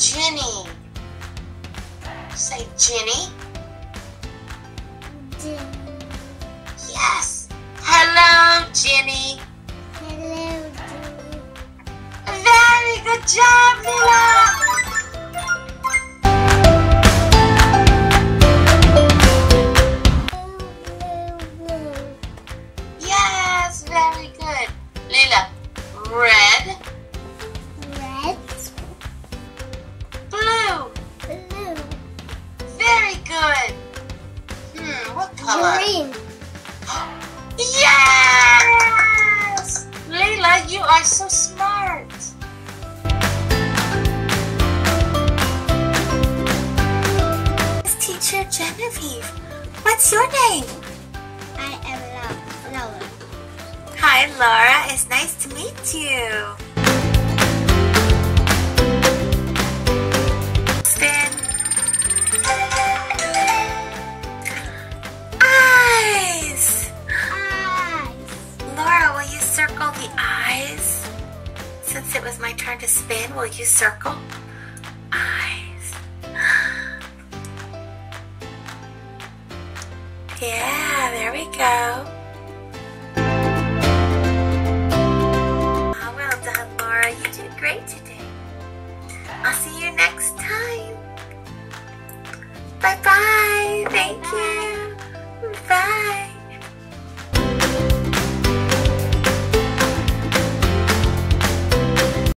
Ginny. Say Jenny. Ginny. Yes. Hello, Ginny. Hello, Ginny. Very good job, Lila. Blue, blue, blue. Yes, very good. Lila, Red, color? green. Yes! Layla, you are so smart. Teacher Genevieve, what's your name? I am Lo- Lola. Hi, Laura. It's nice to meet you. Circle the eyes? Since it was my turn to spin, will you circle? Eyes. Yeah, there we go. Oh, well done, Laura. You did great today. I'll see you next time. Bye bye. Thank you.